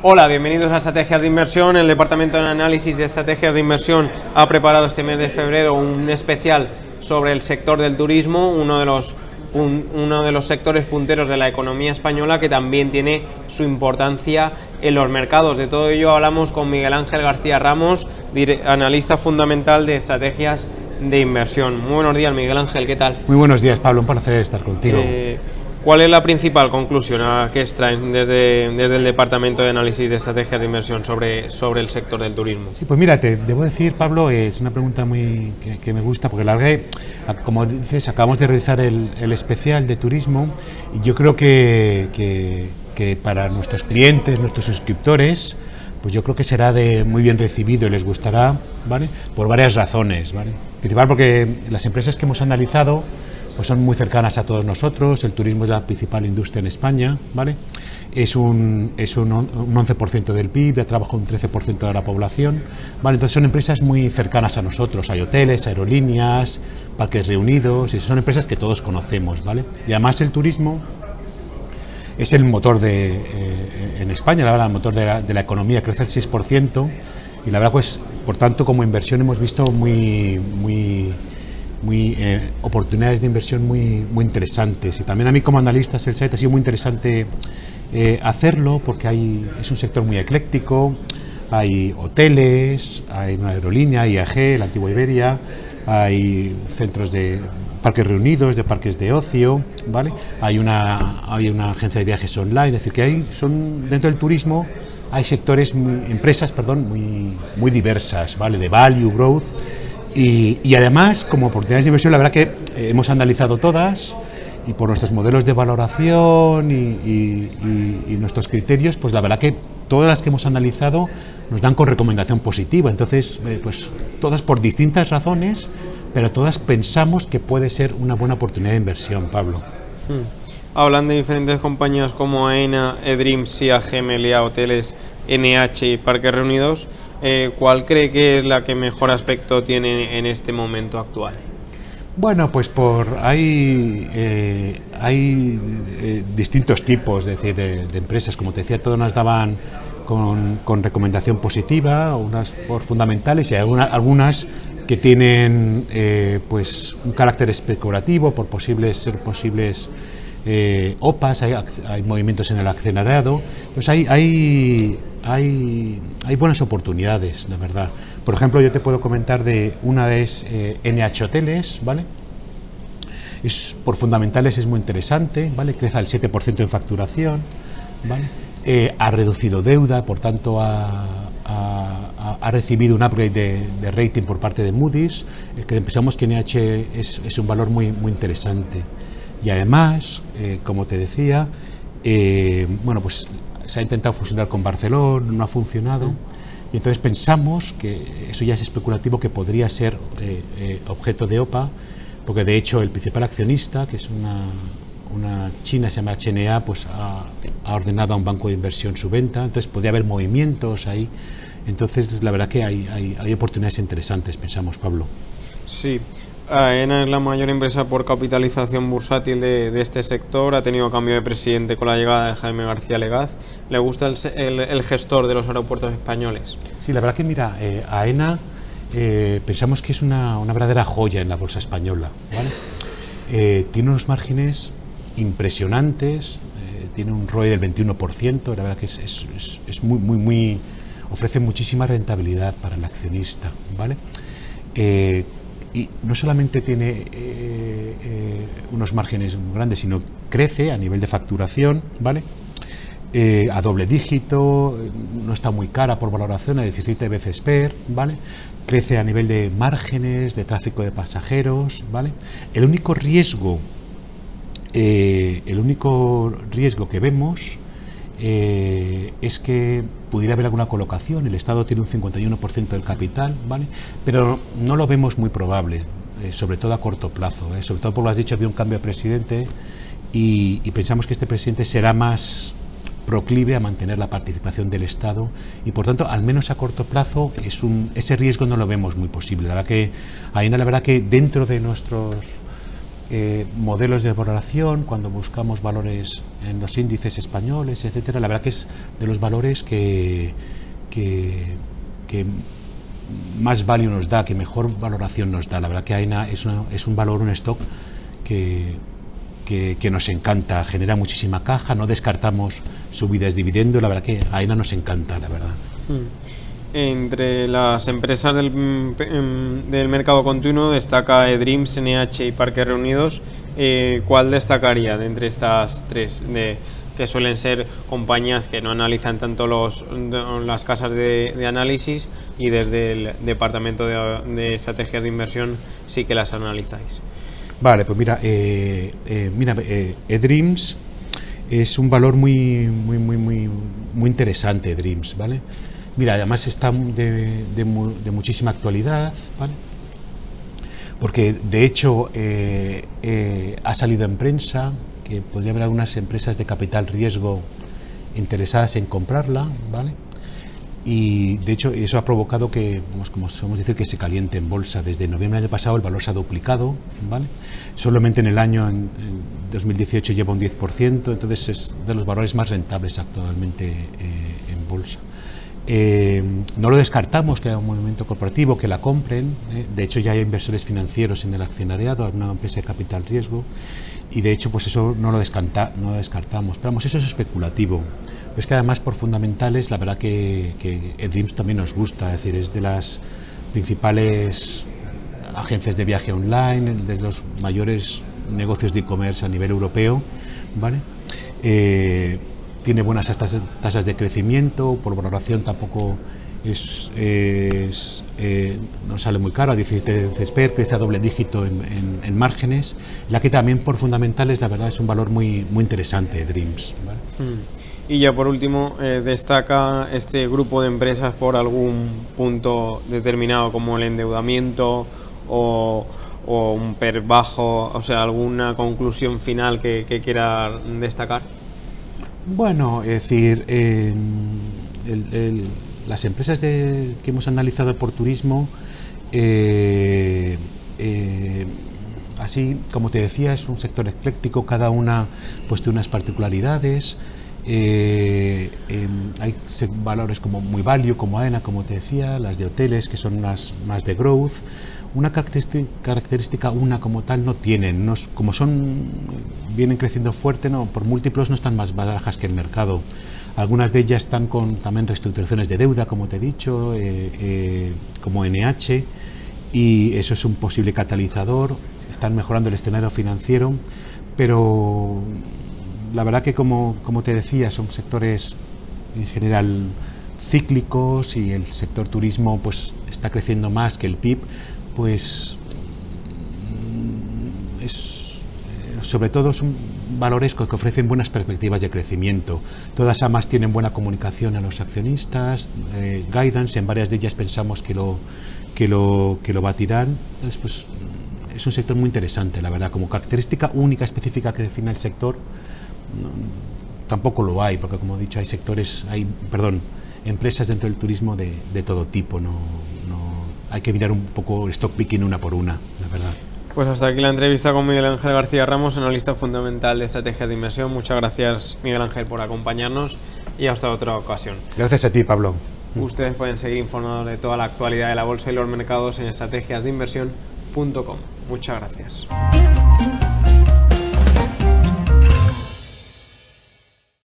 Hola, bienvenidos a Estrategias de Inversión. El Departamento de Análisis de Estrategias de Inversión ha preparado este mes de febrero un especial sobre el sector del turismo, uno de los, uno de los sectores punteros de la economía española que también tiene su importancia en los mercados. De todo ello hablamos con Miguel Ángel García Ramos, analista fundamental de estrategias de inversión. Muy buenos días, Miguel Ángel, ¿qué tal? Muy buenos días, Pablo, un placer estar contigo. Eh, ¿Cuál es la principal conclusión que extraen desde, desde el Departamento de Análisis de Estrategias de Inversión sobre, sobre el sector del turismo? Sí, pues mira, te debo decir, Pablo, es una pregunta muy que, me gusta, porque la verdad, como dices, acabamos de realizar el, el especial de turismo y yo creo que, que, que para nuestros clientes, nuestros suscriptores, pues yo creo que será de muy bien recibido y les gustará, ¿vale? Por varias razones, ¿vale? Principal porque las empresas que hemos analizado pues son muy cercanas a todos nosotros, el turismo es la principal industria en España, ¿vale? Es un, es un, 11% del PIB, de trabajo un 13% de la población, ¿vale? Entonces son empresas muy cercanas a nosotros, hay hoteles, aerolíneas, parques reunidos, y son empresas que todos conocemos, ¿vale? Y además el turismo es el motor de, eh, en España, la verdad, el motor de la, de la economía, crece el 6%, y la verdad, pues, por tanto, como inversión hemos visto muy, muy muy eh, oportunidades de inversión muy, muy interesantes. Y también a mí como analista el site ha sido muy interesante eh, hacerlo porque hay, es un sector muy ecléctico, hay hoteles, hay una aerolínea, IAG, la antigua Iberia, hay centros de parques reunidos, de parques de ocio, ¿vale? Hay una, hay una agencia de viajes online, es decir, que hay, son dentro del turismo hay sectores, empresas, perdón, muy, muy diversas, ¿vale? De value, growth, y, además, como oportunidades de inversión, la verdad que eh, hemos analizado todas y por nuestros modelos de valoración y, nuestros criterios, pues la verdad que todas las que hemos analizado nos dan con recomendación positiva. Entonces, eh, pues todas por distintas razones, pero todas pensamos que puede ser una buena oportunidad de inversión, Pablo. Hmm. Hablan de diferentes compañías como AENA, eDream, SIA, Gemelia, Hoteles, NH y Parques Reunidos. Eh, ¿cuál cree que es la que mejor aspecto tiene en este momento actual? Bueno, pues por hay eh, hay eh, distintos tipos de, de, empresas, como te decía, todas nos daban con, recomendación positiva, unas por fundamentales y algunas, algunas que tienen pues un carácter especulativo por posibles ser posibles OPAs, hay, hay, movimientos en el accionariado, pues hay, hay hay, hay buenas oportunidades, la verdad. Por ejemplo, yo te puedo comentar de una es NH eh, Hoteles, ¿vale? Es, por fundamentales es muy interesante, ¿vale? Crece al 7% en facturación, ¿vale? Eh, ha reducido deuda, por tanto ha, ha, recibido un upgrade de, rating por parte de Moody's, eh, que pensamos que NH es, es, un valor muy, muy interesante. Y además, como te decía, bueno, pues se ha intentado fusionar con Barcelona, no ha funcionado. Y entonces pensamos que eso ya es especulativo, que podría ser eh, eh, objeto de OPA, porque de hecho el principal accionista, que es una, una china, se llama HNA, pues ha, ordenado a un banco de inversión su venta, entonces podría haber movimientos ahí. Entonces, la verdad que hay, hay, hay oportunidades interesantes, pensamos, Pablo. Sí, AENA es la mayor empresa por capitalización bursátil de, este sector. Ha tenido cambio de presidente con la llegada de Jaime García Legaz. ¿Le gusta el, gestor de los aeropuertos españoles? Sí, la verdad que mira, eh, AENA eh, pensamos que es una, verdadera joya en la bolsa española. Eh, tiene unos márgenes impresionantes, tiene un ROE del 21%, la verdad que es, es, muy, muy, muy, ofrece muchísima rentabilidad para el accionista. ¿vale? Y no solamente tiene eh, eh, unos márgenes muy grandes, sino crece a nivel de facturación, ¿vale? Eh, a doble dígito, no está muy cara por valoración, a 17 veces PER, ¿vale? Crece a nivel de márgenes, de tráfico de pasajeros, ¿vale? El único riesgo, el único riesgo que vemos eh, es que pudiera haber alguna colocación, el Estado tiene un 51% del capital, ¿vale? pero no lo vemos muy probable, eh, sobre todo a corto plazo, ¿eh? sobre todo por lo has dicho, había un cambio de presidente y, pensamos que este presidente será más proclive a mantener la participación del Estado y por tanto, al menos a corto plazo, es un, ese riesgo no lo vemos muy posible. La verdad que, la verdad que dentro de nuestros eh, modelos de valoración, cuando buscamos valores en los índices españoles, etcétera, la verdad que es de los valores que, que, más value nos da, que mejor valoración nos da. La verdad que AENA es, es un valor, un stock que, que, nos encanta, genera muchísima caja, no descartamos subidas dividendo, la verdad que AENA nos encanta, la verdad. Hmm. Entre las empresas del, mm, em, del mercado continuo destaca eDreams, NH y Parques Reunidos. Eh, ¿Cuál destacaría de entre estas tres? Que suelen ser compañías que no analizan tanto los, las casas de, análisis y desde el departamento de, estrategias de inversión sí que las analizáis. Vale, pues mira, eh, eh, mira, eDreams es un valor muy, muy, muy, muy, muy interesante, eDreams, ¿vale? Mira, además está de, muchísima actualidad, ¿vale? Porque de hecho eh, eh, ha salido en prensa que podría haber algunas empresas de capital riesgo interesadas en comprarla, ¿vale? Y de hecho eso ha provocado que, como podemos decir, que se caliente en bolsa. Desde noviembre del año pasado el valor se ha duplicado, ¿vale? Solamente en el año en, 2018 lleva un 10%, entonces es de los valores más rentables actualmente eh, en bolsa. Eh, no lo descartamos que haya un movimiento corporativo, que la compren. Eh. De hecho, ya hay inversores financieros en el accionariado, alguna empresa de capital riesgo. Y de hecho, pues eso no lo, descarta, no lo descartamos. Pero vamos, eso es especulativo. Pero es que además, por fundamentales, la verdad que, que también nos gusta. Es decir, es de las principales agencias de viaje online, de los mayores negocios de e-commerce a nivel europeo. ¿vale? Eh, tiene buenas tasas, de crecimiento, por valoración tampoco es, eh, no sale muy caro, 17 veces PER, crece a doble dígito en, márgenes, la que también por fundamentales la verdad es un valor muy, muy interesante, Dreams. Mm. Y ya por último, eh, destaca este grupo de empresas por algún punto determinado como el endeudamiento o, un PER bajo, o sea, alguna conclusión final que quiera destacar. Bueno, es decir, las empresas que hemos analizado por turismo, eh, eh, así como te decía, es un sector ecléctico, cada una pues tiene unas particularidades. Eh, em, hay valores como muy value, como AENA, como te decía, las de hoteles, que son las más de growth una característica, una como tal no tienen, como son, vienen creciendo fuerte, no, por múltiplos no están más bajas que el mercado. Algunas de ellas están con también reestructuraciones de deuda, como te he dicho, eh, eh, como NH, y eso es un posible catalizador. Están mejorando el escenario financiero, pero la verdad que, como, como te decía, son sectores en general cíclicos y el sector turismo pues está creciendo más que el PIB, pues mm, es, eh, sobre todo son valores que ofrecen buenas perspectivas de crecimiento. Todas ambas tienen buena comunicación a los accionistas, eh, guidance, en varias de ellas pensamos que lo, que lo, que lo tirar. Entonces, pues, es un sector muy interesante, la verdad. Como característica única, específica que define el sector, tampoco lo hay, porque como he dicho, hay sectores, hay, perdón, empresas dentro del turismo de, de todo tipo, no, hay que mirar un poco stock picking una por una, la verdad. Pues hasta aquí la entrevista con Miguel Ángel García Ramos, analista fundamental de estrategia de inversión. Muchas gracias, Miguel Ángel, por acompañarnos y hasta otra ocasión. Gracias a ti, Pablo. Ustedes pueden seguir informados de toda la actualidad de la bolsa y los mercados en estrategiasdeinversión.com. Muchas gracias.